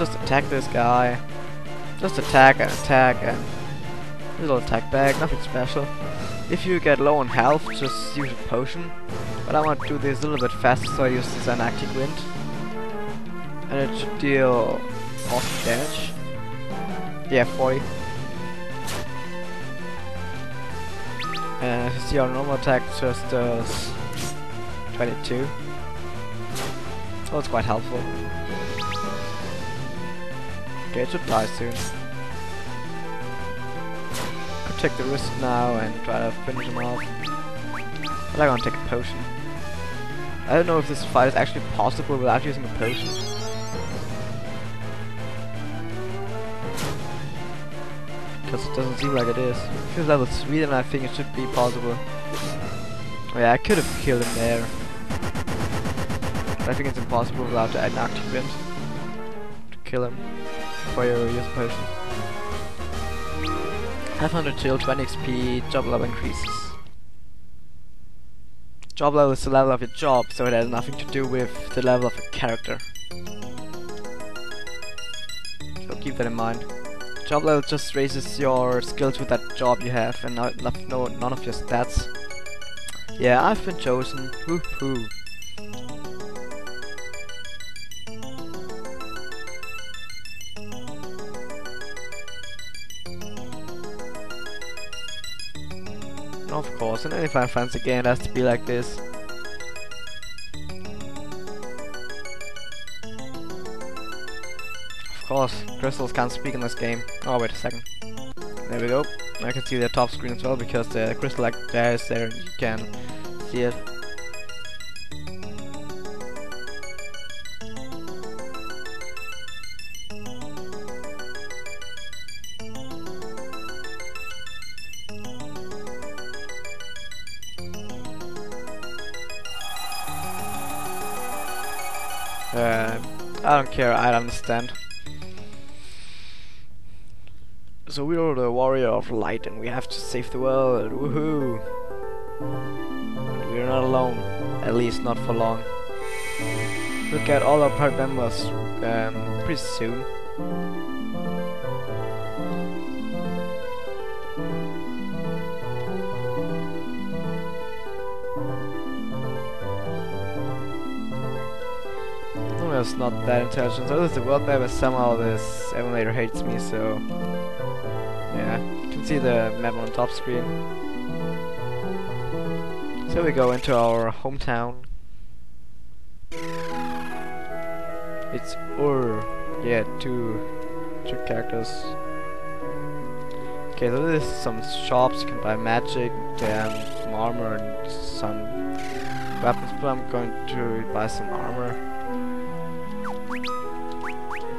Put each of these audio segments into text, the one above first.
just attack this guy. Just attack and attack and little attack back, nothing special. If you get low on health, just use a potion. But I want to do this a little bit faster, so I use this Antarctic Wind. And it should deal 40 damage. Yeah, 40. And you see, our normal attack just uh, does 22. So it's quite helpful. Okay, it should die soon. Could take the risk now and try to finish him off. But I'm gonna take a potion. I don't know if this fight is actually possible without using a potion. Because it doesn't seem like it is. He's level 3 then I think it should be possible. Oh yeah, I could have killed him there. But I think it's impossible without an active to kill him before your potion. 500 gil, 20 XP, job level increases. Job level is the level of your job, so it has nothing to do with the level of a character. So keep that in mind. Job level just raises your skills with that job you have and not, no, none of your stats. Yeah, I've been chosen. Woohoo. Course, in any Final Fantasy game it has to be like this. Of course, crystals can't speak in this game. Oh, wait a second. There we go. I can see the top screen as well because the crystal like there is there you can see it. Uh, I don't care, I understand. So we are the warrior of light and we have to save the world, woohoo! We're not alone, at least not for long. We'll get all our party members um, pretty soon. No, it's not that intelligent. This is the world map, but somehow this emulator hates me, so... Yeah, you can see the map on top screen. So we go into our hometown. It's Ur. Yeah, two, two characters. Okay, this some shops, you can buy magic, and armor and some weapons, but I'm going to buy some armor.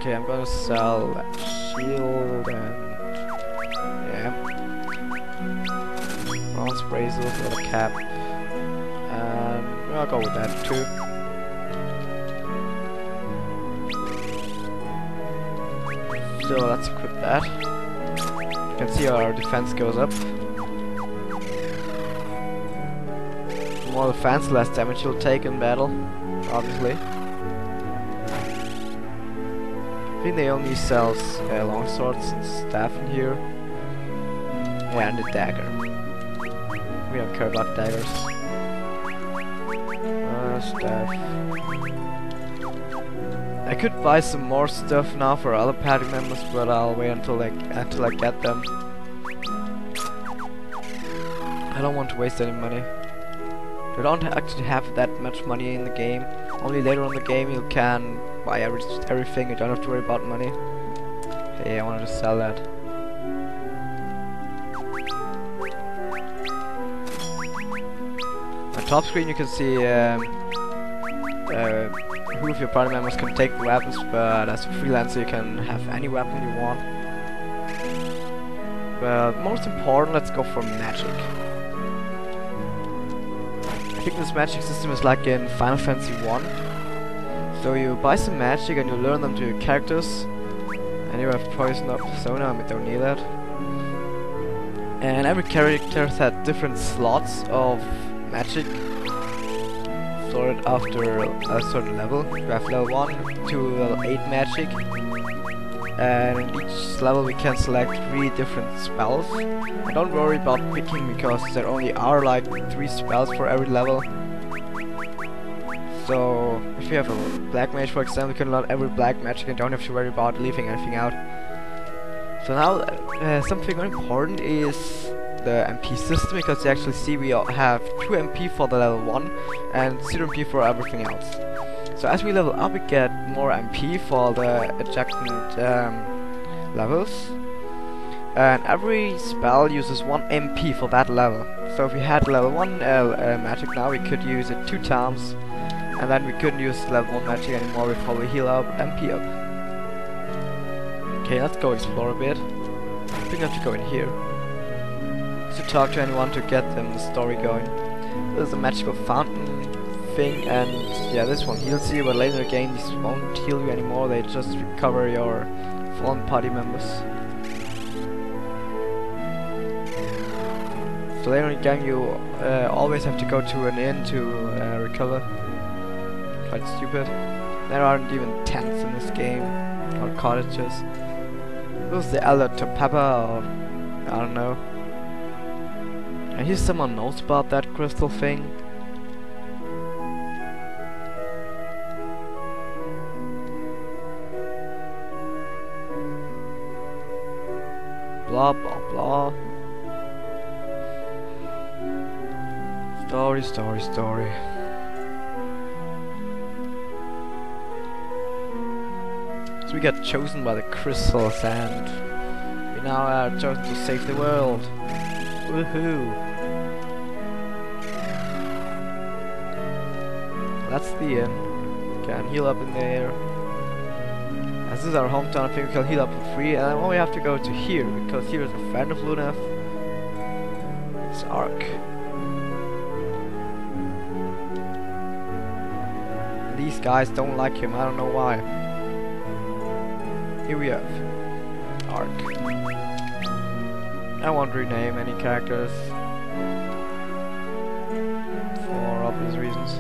Okay, I'm gonna sell that shield and yeah, bronze bracelet with a cap, um, and I'll go with that too. So let's equip that. You can see our defense goes up. The more defense, less damage you'll take in battle, obviously. I think they only sell uh, long swords and staff in here. Yeah, and a dagger. We don't care about daggers. Uh, staff. I could buy some more stuff now for other party members, but I'll wait until I until I get them. I don't want to waste any money. You don't actually have that much money in the game. Only later on in the game you can buy every, everything. You don't have to worry about money. Hey, I wanted to sell that. On top screen you can see um, uh, who of your party members can take the weapons, but as a freelancer you can have any weapon you want. But most important, let's go for magic. I think this magic system is like in Final Fantasy 1. So you buy some magic and you learn them to your characters. And you have poison up persona, I mean, don't need that. And every character has different slots of magic. sorted after a certain level. We have level 1 to level 8 magic. And in each level we can select 3 different spells. Don't worry about picking because there only are like 3 spells for every level. So if you have a black mage for example you can learn every black magic and don't have to worry about leaving anything out. So now uh, something important is the MP system because you actually see we have 2 MP for the level 1 and 0 MP for everything else. So as we level up we get more MP for the adjacent um, levels and every spell uses 1 MP for that level. So if we had level 1 uh, uh, magic now we could use it 2 times and then we couldn't use level 1 magic anymore before we heal up MP up. Okay, let's go explore a bit. I think I have to go in here to talk to anyone to get them the story going. There's a magical fountain thing and yeah this one heals you but later again these won't heal you anymore they just recover your fallen party members. So later in the game you uh, always have to go to an inn to uh, recover. Quite stupid. There aren't even tents in this game or cottages. Who's the Elder Pepper or I don't know. I hear someone knows about that crystal thing. Blah blah blah. Story, story, story. So we got chosen by the crystals and we now are chosen to save the world. Woohoo! That's the end. Can heal up in there. As this is our hometown, I think we can heal up for free. And then we have to go to here, because here is a friend of Luneth. It's Arc. These guys don't like him, I don't know why. Here we have Arc. I won't rename any characters. For obvious reasons.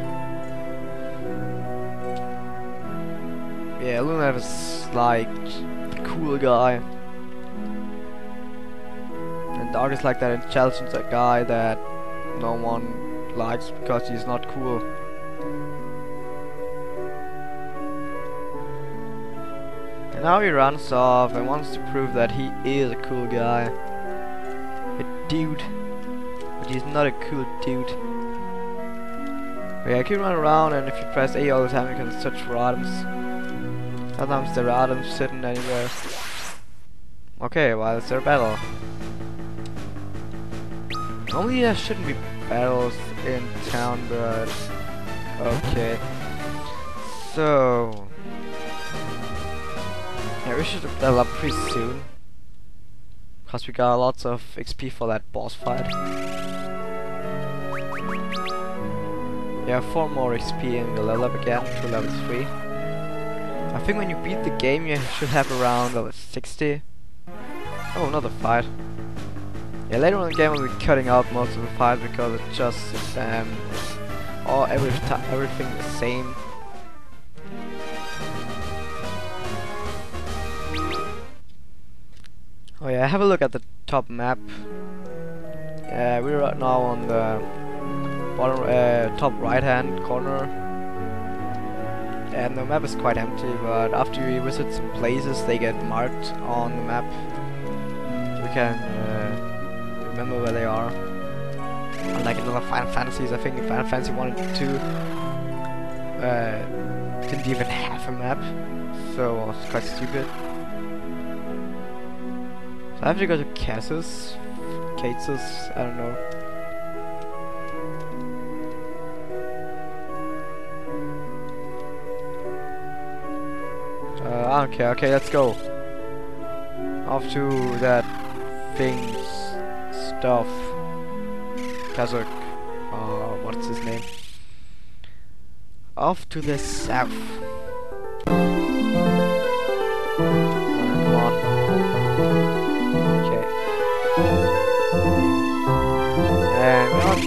Yeah, Luna is like the cool guy. And Dark is like that intelligent guy that no one likes because he's not cool. Now he runs off and wants to prove that he is a cool guy. A dude. But he's not a cool dude. But yeah, keep running around and if you press A all the time you can search for items. Sometimes there are items sitting anywhere. Okay, well, it's their battle. Normally there shouldn't be battles in town, but... Okay. So... We should level up pretty soon. Because we got lots of XP for that boss fight. Yeah, 4 more XP and we'll level up again to level 3. I think when you beat the game you should have around level 60. Oh, another fight. Yeah, later on in the game we'll be cutting out most of the fights because it's just um, all every everything the same. Oh yeah, have a look at the top map. Yeah, we're right now on the bottom uh, top right hand corner and the map is quite empty, but after you visit some places, they get marked on the map. We can uh, remember where they are. Unlike in other Final Fantasies, I think in Final Fantasy 1 and 2 uh, didn't even have a map, so it's quite stupid. I have to go to Kazus, Kazus, I don't know. okay, okay, let's go. Off to that thing stuff. Kazakh. Uh, what's his name? Off to the south.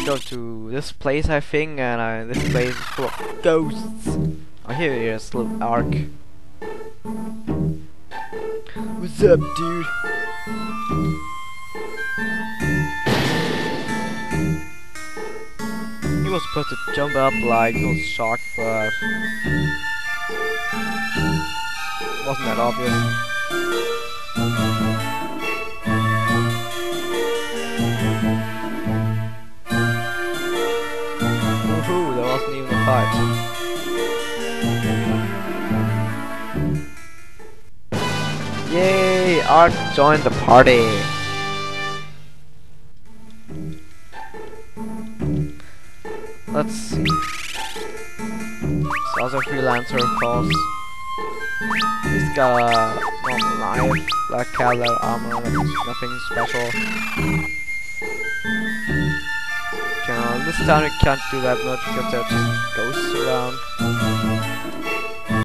Go to this place, I think, and uh, this place is full of ghosts. Oh, here is a little Arc. What's up, dude? He was supposed to jump up like he was shocked, but wasn't that obvious. Even. Yay, Arc joined the party. Let's see. He's also freelancer, of course. He's got a normal knife, black Kevlar armor, nothing special. This time we can't do that much because there are just ghosts around.